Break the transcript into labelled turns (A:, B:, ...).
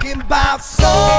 A: talking about soul.